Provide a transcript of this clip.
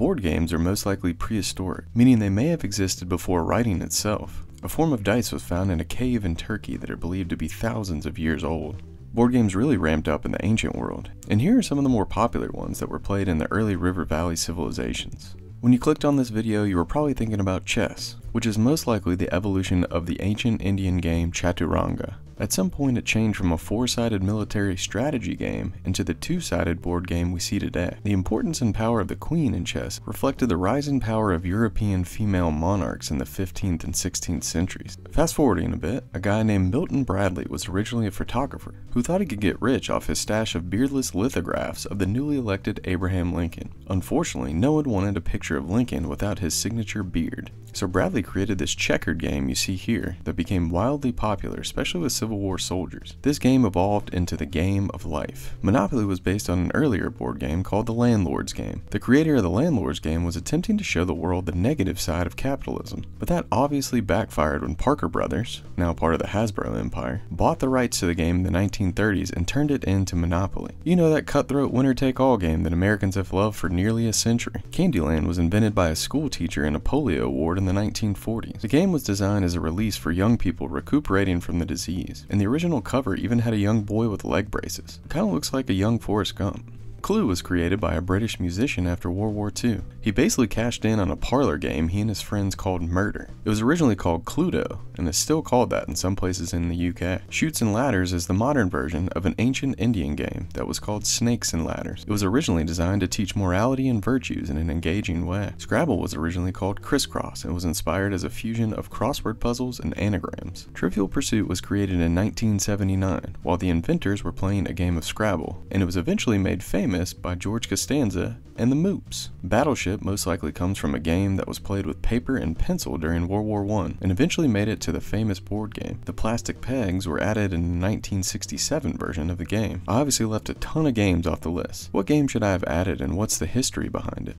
Board games are most likely prehistoric, meaning they may have existed before writing itself. A form of dice was found in a cave in Turkey that are believed to be thousands of years old. Board games really ramped up in the ancient world, and here are some of the more popular ones that were played in the early River Valley civilizations. When you clicked on this video, you were probably thinking about chess, which is most likely the evolution of the ancient Indian game Chaturanga. At some point it changed from a four-sided military strategy game into the two-sided board game we see today. The importance and power of the queen in chess reflected the rising power of European female monarchs in the 15th and 16th centuries. Fast forwarding a bit, a guy named Milton Bradley was originally a photographer who thought he could get rich off his stash of beardless lithographs of the newly elected Abraham Lincoln. Unfortunately, no one wanted a picture of Lincoln without his signature beard. So Bradley created this checkered game you see here that became wildly popular, especially with Civil War soldiers. This game evolved into the game of life. Monopoly was based on an earlier board game called the Landlord's Game. The creator of the Landlord's Game was attempting to show the world the negative side of capitalism, but that obviously backfired when Parker Brothers, now part of the Hasbro empire, bought the rights to the game in the 1930s and turned it into Monopoly. You know that cutthroat winner-take-all game that Americans have loved for nearly a century. Candyland was invented by a school teacher in a polio ward in the 1940s. The game was designed as a release for young people recuperating from the disease, and the original cover even had a young boy with leg braces. It kinda looks like a young Forrest Gump. Clue was created by a British musician after World War II. He basically cashed in on a parlor game he and his friends called Murder. It was originally called Cluedo, and is still called that in some places in the UK. Chutes and Ladders is the modern version of an ancient Indian game that was called Snakes and Ladders. It was originally designed to teach morality and virtues in an engaging way. Scrabble was originally called Crisscross and was inspired as a fusion of crossword puzzles and anagrams. Trivial Pursuit was created in 1979, while the inventors were playing a game of Scrabble, and it was eventually made famous famous by George Costanza and the Moops. Battleship most likely comes from a game that was played with paper and pencil during World War I and eventually made it to the famous board game. The plastic pegs were added in the 1967 version of the game. I obviously left a ton of games off the list. What game should I have added and what's the history behind it?